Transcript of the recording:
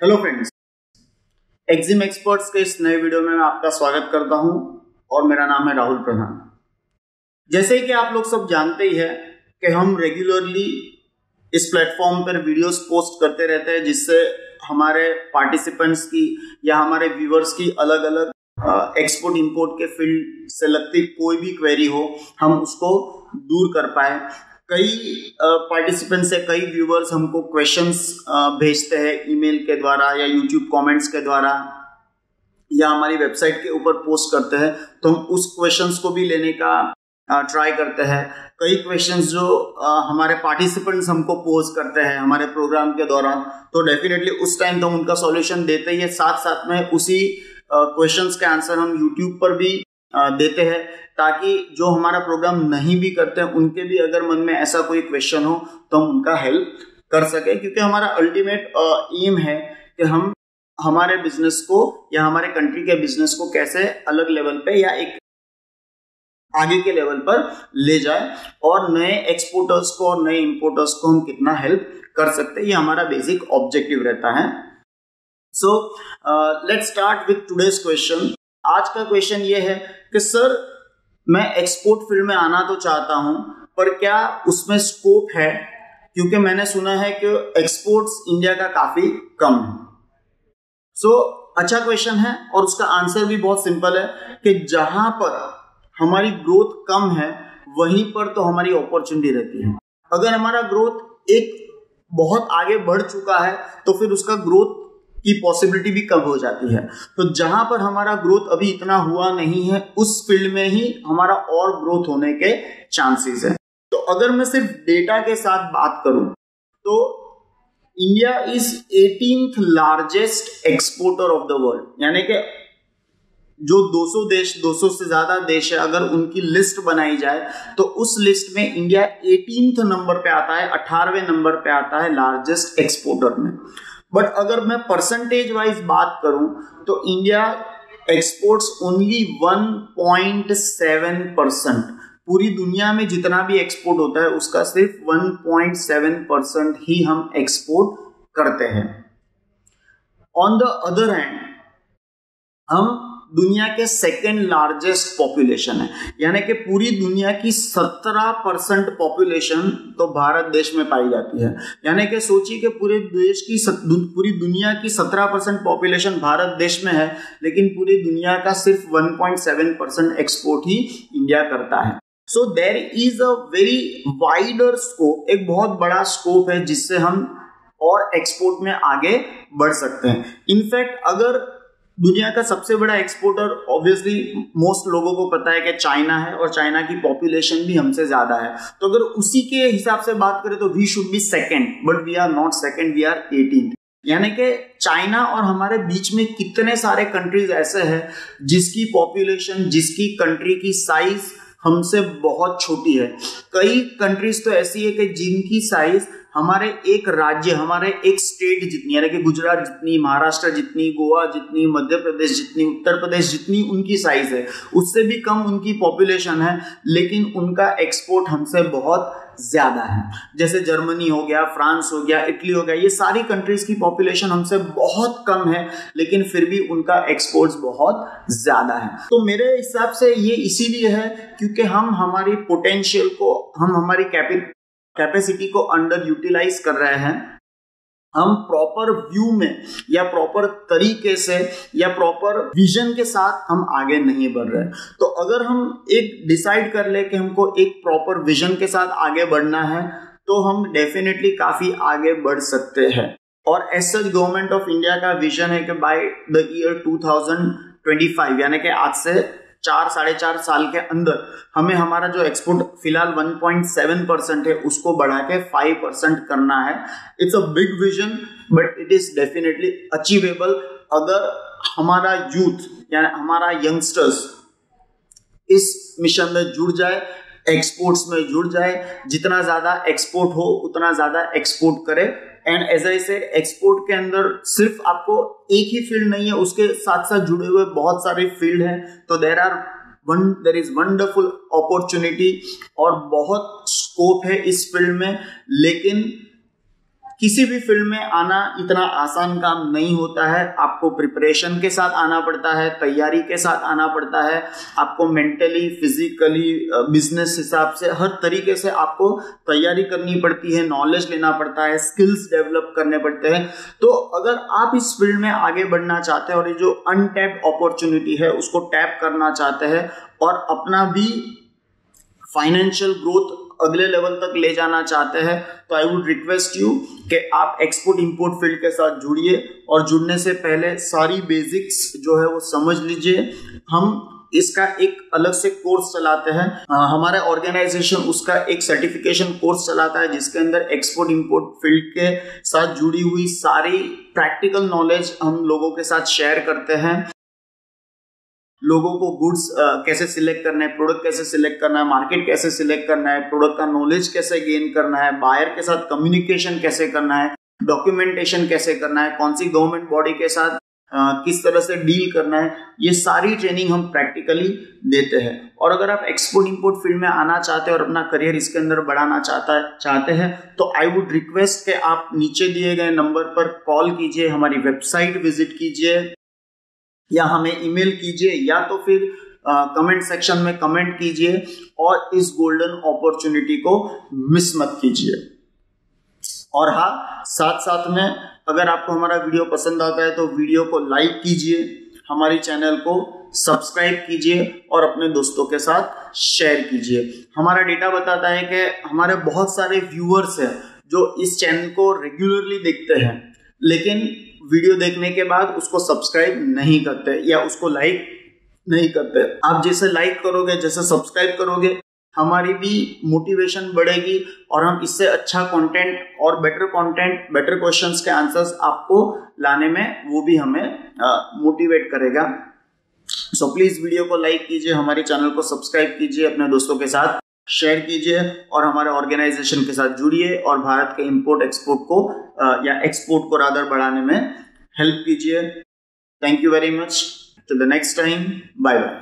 Hello friends. Exim experts के इस नए वीडियो में मैं आपका स्वागत करता हूँ और मेरा नाम है राहुल प्रधान। जैसे कि आप लोग सब जानते ही है कि हम रेगुलरली इस प्लेटफॉर्म पर वीडियोस पोस्ट करते रहते हैं, जिससे हमारे पार्टिसिपेंट्स की या हमारे व्यूवर्स की अलग अलग एक्सपोर्ट इंपोर्ट के फ़ील्ड से लगती कोई भी क्वेरी हो, हम उसको दूर कर पाए। कई पार्टिसिपेंट्स से कई व्यूवर्स हमको क्वेश्चंस भेजते हैं ईमेल के द्वारा या यूट्यूब कमेंट्स के द्वारा या हमारी वेबसाइट के ऊपर पोस्ट करते हैं तो हम उस क्वेश्चंस को भी लेने का ट्राई करते हैं। कई क्वेश्चंस जो हमारे पार्टिसिपेंट्स हमको पोज करते हैं हमारे प्रोग्राम के दौरान तो डेफिनेटली उस टाइम तो हम उनका सॉल्यूशन देते ही है। साथ साथ में उसी क्वेश्चंस के आंसर हम यूट्यूब पर भी देते हैं, ताकि जो हमारा प्रोग्राम नहीं भी करते हैं, उनके भी अगर मन में ऐसा कोई क्वेश्चन हो तो हम उनका हेल्प कर सके, क्योंकि हमारा अल्टीमेट एम है कि हम हमारे बिज़नेस को या हमारे कंट्री के बिज़नेस को कैसे अलग लेवल पे या एक आगे के लेवल पर ले जाए, और नए एक्सपोर्टर्स को और नए इंपोर्टर्स को हम कितना हेल्प कर सकते हैं, ये हमारा बेसिक ऑब्जेक्टिव रहता है। So let start with today's question आज का क्वेश्चन ये है कि सर मैं एक्सपोर्ट फ़ील्ड में आना तो चाहता हूँ पर क्या उसमें स्कोप है? क्योंकि मैंने सुना है कि एक्सपोर्ट्स इंडिया का काफ़ी कम है। सो so, अच्छा क्वेश्चन है और उसका आंसर भी बहुत सिंपल है कि जहाँ पर हमारी ग्रोथ कम है वहीं पर तो हमारी अपॉर्चुनिटी रहती है। अगर हमारा ग्रोथ एक बहुत आगे बढ़ चुका है तो फिर उसका ग्रोथ की पॉसिबिलिटी भी कम हो जाती है। तो जहाँ पर हमारा ग्रोथ अभी इतना हुआ नहीं है, उस फ़ील्ड में ही हमारा और ग्रोथ होने के चांसेस है। तो अगर मैं सिर्फ़ डेटा के साथ बात करूँ तो India is eighteen largest exporter of the world यानी कि जो 200 देश 200 से ज़्यादा देश है, अगर उनकी लिस्ट बनाई जाए तो उस लिस्ट में इंडिया एटीन नंबर पे आता है, अठारहवें नंबर पे आता है लार्जेस्ट एक्सपोर्टर में। बट अगर मैं परसेंटेज वाइज बात करूँ तो इंडिया एक्सपोर्ट्स ओनली 1.7 परसेंट पूरी दुनिया में जितना भी एक्सपोर्ट होता है, उसका सिर्फ़ 1.7 परसेंट ही हम एक्सपोर्ट करते हैं। ऑन द अदर हैंड हम दुनिया के सेकेंड लार्जेस्ट पॉपुलेशन है। यानी कि पूरी दुनिया की 17 परसेंट पॉपुलेशन तो भारत देश में पाई जाती है। यानी कि सोचिए कि पूरे देश की पूरी दुनिया की 17 परसेंट पॉपुलेशन भारत देश में है, लेकिन पूरी दुनिया का सिर्फ़ 1.7 परसेंट एक्सपोर्ट ही इंडिया करता है। So there is a very wider scope एक बहुत बड़ा स्कोप है, जिससे हम और एक्सपोर्ट में आगे बढ़ सकते हैं। इनफैक्ट अगर दुनिया का सबसे बड़ा एक्सपोर्टर ऑब्वियसली मोस्ट लोगों को पता है कि चाइना है और चाइना की पॉपुलेशन भी हमसे ज़्यादा है। तो अगर उसी के हिसाब से बात करें तो we should be second but we are not second we are eighteen यानी कि चाइना और हमारे बीच में कितने सारे कंट्रीज़ ऐसे हैं जिसकी पॉपुलेशन जिसकी कंट्री की साइज़ हमसे बहुत छोटी है। कई कंट्रीज़ तो ऐसी है कि जिनकी साइज़ हमारे एक राज्य, हमारे एक स्टेट जितनी, यानी कि गुजरात जितनी, महाराष्ट्र जितनी, गोवा जितनी, मध्य प्रदेश जितनी, उत्तर प्रदेश जितनी उनकी साइज़ है। उससे भी कम उनकी पॉपुलेशन है, लेकिन उनका एक्सपोर्ट हमसे बहुत ज़्यादा है। जैसे जर्मनी हो गया, फ्रांस हो गया, इटली हो गया, ये सारी कंट्रीज़ की पॉपुलेशन हमसे बहुत कम है, लेकिन फिर भी उनका एक्सपोर्ट्स बहुत ज़्यादा है। तो मेरे हिसाब से ये इसीलिए है क्योंकि हम हमारी पोटेंशियल को, हम हमारी कैपेसिटी को अंडर यूटिलाइज कर रहे हैं। हम प्रॉपर व्यू में या प्रॉपर तरीके से या प्रॉपर विजन के साथ हम आगे नहीं बढ़ रहे। तो अगर हम एक डिसाइड कर ले कि हमको एक प्रॉपर विजन के साथ आगे बढ़ना है तो हम डेफिनेटली काफ़ी आगे बढ़ सकते हैं। और as such government of India का विजन है कि बाय द ईयर 2025 यानी कि आज से चार, साढ़े चार साल के अंदर हमें हमारा जो एक्सपोर्ट फ़िलहाल 1.7 परसेंट है, उसको बढ़ा के 5 परसेंट करना है। It's a big vision but it is definitely achievable अगर हमारा यूथ यानी हमारा यंगस्टर्स इस मिशन में जुड़ जाए एक्सपोर्ट्स में जुड़ जाए, जितना ज़्यादा एक्सपोर्ट हो, उतना ज़्यादा एक्सपोर्ट करे। एंड एज आई से एक्सपोर्ट के अंदर सिर्फ़ आपको एक ही फ़ील्ड नहीं है, उसके साथ साथ जुड़े हुए बहुत सारे फ़ील्ड हैं। तो there are one there is wonderful opportunity और बहुत स्कोप है इस फ़ील्ड में। लेकिन किसी भी फ़ील्ड में आना इतना आसान काम नहीं होता है। आपको प्रिपरेशन के साथ आना पड़ता है, तैयारी के साथ आना पड़ता है। आपको मेंटली फिजिकली बिज़नेस हिसाब से हर तरीके से आपको तैयारी करनी पड़ती है नॉलेज लेना पड़ता है स्किल्स डेवलप करने पड़ते हैं। तो अगर आप इस फ़ील्ड में आगे बढ़ना चाहते हैं और ये जो अनटैप अपॉर्चुनिटी है, उसको टैप करना चाहते हैं और अपना भी फाइनेंशियल ग्रोथ अगले लेवल तक ले जाना चाहते हैं तो आई वुड रिक्वेस्ट यू कि आप एक्सपोर्ट इंपोर्ट फ़ील्ड के साथ जुड़िए और जुड़ने से पहले सारी बेसिक्स जो है वो समझ लीजिए। हम इसका एक अलग से कोर्स चलाते हैं। हमारा ऑर्गेनाइजेशन उसका एक सर्टिफिकेशन कोर्स चलाता है, जिसके अंदर एक्सपोर्ट इंपोर्ट फ़ील्ड के साथ जुड़ी हुई सारी प्रैक्टिकल नॉलेज हम लोगों के साथ शेयर करते हैं। लोगों को गुड्स कैसे सिलेक्ट करना है प्रोडक्ट कैसे सिलेक्ट करना है मार्केट कैसे सिलेक्ट करना है प्रोडक्ट का नॉलेज कैसे गेन करना है बायर के साथ कम्युनिकेशन कैसे करना है डॉक्यूमेंटेशन कैसे करना है कौन सी गवर्नमेंट बॉडी के साथ आ, किस तरह से डील करना है ये सारी ट्रेनिंग हम प्रैक्टिकली देते हैं। और अगर आप एक्सपोर्ट इंपोर्ट फ़ील्ड में आना चाहते हैं और अपना करियर इसके अंदर बढ़ाना चाहता चाहते हैं तो आई वुड रिक्वेस्ट कि आप नीचे दिए गए नंबर पर कॉल कीजिए हमारी वेबसाइट विज़िट कीजिए या हमें ईमेल कीजिए या तो फिर कमेंट सेक्शन में कमेंट कीजिए और इस गोल्डन अपॉर्चुनिटी को मिस मत कीजिए। और हाँ साथ साथ में अगर आपको हमारा वीडियो पसंद आता है तो वीडियो को लाइक कीजिए, हमारी चैनल को सब्सक्राइब कीजिए और अपने दोस्तों के साथ शेयर कीजिए। हमारा डेटा बताता है कि हमारे बहुत सारे व्यूअर्स हैं जो इस चैनल को रेगुलरली देखते हैं, लेकिन वीडियो देखने के बाद उसको सब्सक्राइब नहीं करते या उसको लाइक नहीं करते। आप जैसे लाइक करोगे, जैसे सब्सक्राइब करोगे, हमारी भी मोटिवेशन बढ़ेगी और हम इससे अच्छा कंटेंट और बेटर कंटेंट बेटर क्वेश्चंस के आंसर्स आपको लाने में वो भी हमें मोटिवेट करेगा। सो प्लीज़ वीडियो को लाइक कीजिए, हमारे चैनल को सब्सक्राइब कीजिए अपने दोस्तों के साथ। शेयर कीजिए और हमारे ऑर्गेनाइजेशन के साथ जुड़िए और भारत के इंपोर्ट एक्सपोर्ट को या एक्सपोर्ट को रादर बढ़ाने में हेल्प कीजिए। Thank you very much to the next time bye bye